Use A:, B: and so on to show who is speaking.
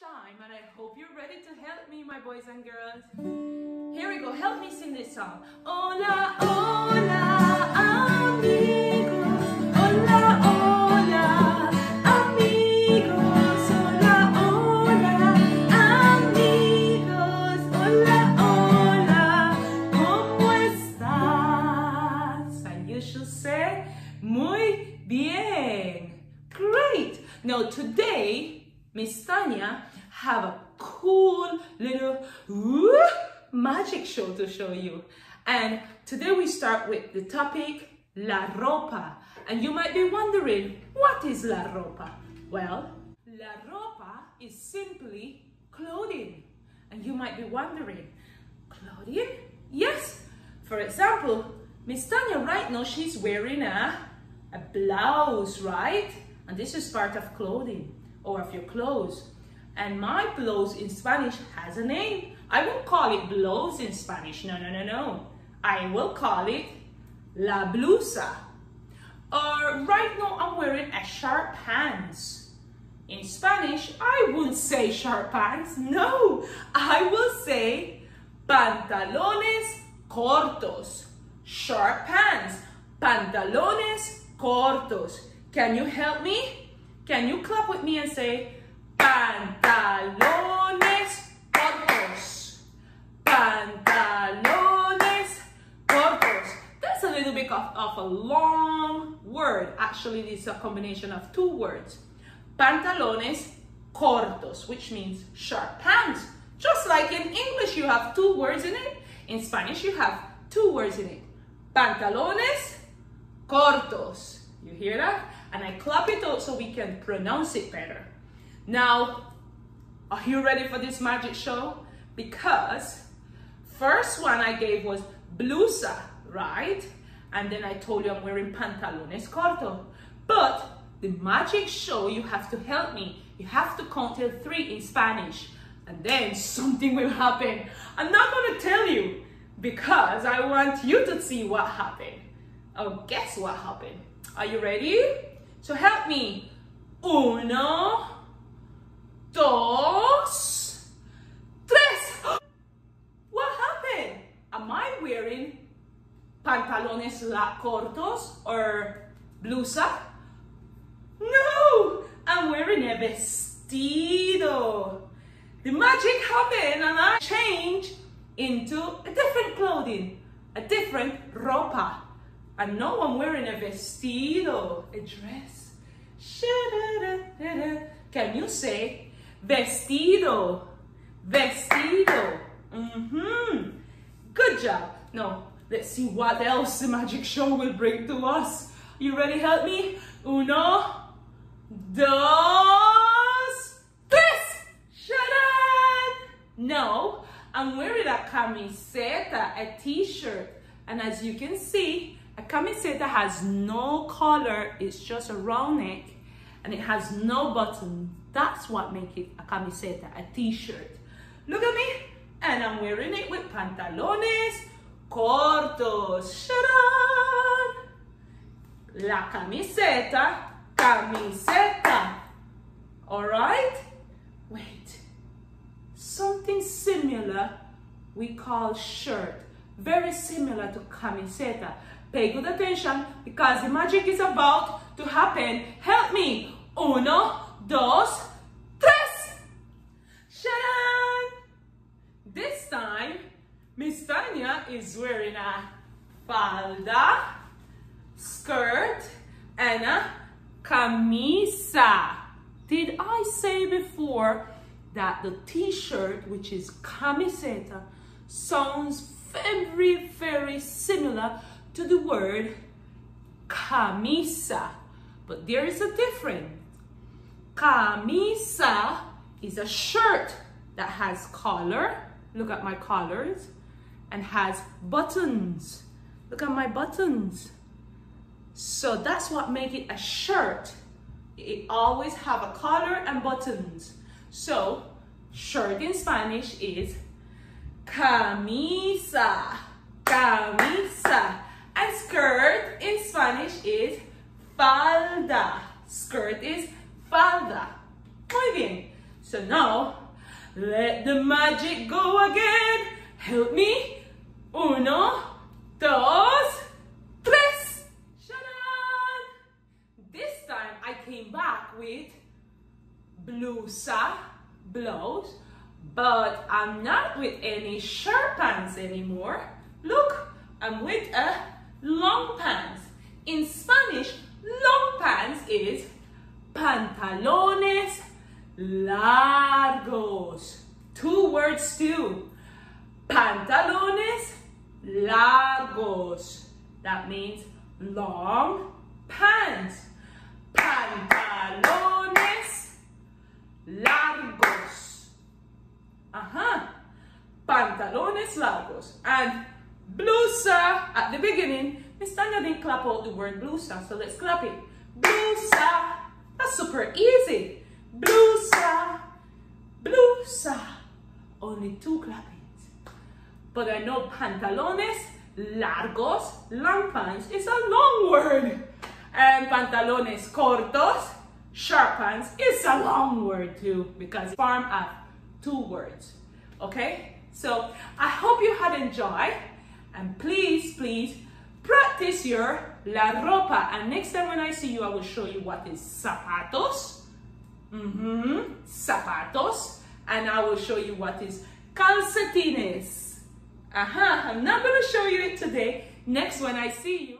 A: time and I hope you're ready to help me, my boys and girls. Here we go, help me sing this song. Hola, hola, amigos. Hola, hola, amigos. Hola, hola, amigos. Hola, hola, ¿cómo estás? And you should say, muy bien. Great. Now today, Miss Tanya have a cool little woo, magic show to show you. And today we start with the topic La Ropa. And you might be wondering, what is La Ropa? Well, La Ropa is simply clothing. And you might be wondering, clothing? Yes. For example, Miss Tanya right now, she's wearing a, a blouse, right? And this is part of clothing or of your clothes. And my blouse in Spanish has a name. I won't call it blouse in Spanish. No, no, no, no. I will call it la blusa. Or right now I'm wearing a sharp pants. In Spanish, I wouldn't say sharp pants. No, I will say pantalones cortos. Sharp pants. Pantalones cortos. Can you help me? Can you clap with me and say, pantalones cortos? Pantalones cortos. That's a little bit of, of a long word. Actually, it's a combination of two words. Pantalones cortos, which means short pants. Just like in English, you have two words in it. In Spanish, you have two words in it. Pantalones cortos. You hear that? and I clap it out so we can pronounce it better. Now, are you ready for this magic show? Because first one I gave was blusa, right? And then I told you I'm wearing pantalones corto. But the magic show, you have to help me. You have to count till three in Spanish. And then something will happen. I'm not to tell you because I want you to see what happened. Oh, guess what happened? Are you ready? So help me. Uno, dos, tres. What happened? Am I wearing pantalones cortos or blusa? No, I'm wearing a vestido. The magic happened and I changed into a different clothing, a different ropa. And now I'm wearing a vestido, a dress. Can you say vestido? Vestido. Mm-hmm. Good job. No, let's see what else the magic show will bring to us. You ready? Help me. Uno, dos, tres. Shut No, I'm wearing a camiseta, a t-shirt. And as you can see, a camiseta has no collar, it's just a round neck and it has no button. That's what makes it a camiseta, a t-shirt. Look at me, and I'm wearing it with pantalones cortos. Shadan! La camiseta, camiseta. All right? Wait, something similar we call shirt. Very similar to camiseta. Pay good attention because the magic is about to happen. Help me. Uno, dos, tres. Shadan! This time, Miss Tanya is wearing a falda, skirt, and a camisa. Did I say before that the t-shirt, which is camiseta, sounds very, very similar to the word camisa. But there is a difference. Camisa is a shirt that has collar. Look at my collars. And has buttons. Look at my buttons. So that's what makes it a shirt. It always have a collar and buttons. So shirt in Spanish is camisa. Camisa. And skirt in Spanish is falda. Skirt is falda. Muy bien. So now, let the magic go again. Help me. Uno, dos, tres. Shadan. This time I came back with blusa, blouse, but I'm not with any short pants anymore. Look, I'm with a long pants. In Spanish, long pants is pantalones largos. Two words too. Pantalones largos. That means long pants. Pantalones largos. Uh-huh. Pantalones largos. And blusa at the beginning. Miss Tanya didn't clap out the word blusa, so let's clap it. Blusa. That's super easy. Blusa. Blusa. Only two clappings. But I know pantalones largos, long pants, is a long word. And pantalones cortos, short pants, is a long word too because farm have two words. Okay? So I hope you had enjoyed and please, please practice your la ropa. And next time when I see you, I will show you what is zapatos. Mm-hmm. Zapatos. And I will show you what is calcetines. Uh-huh. I'm not going to show you it today. Next when I see you.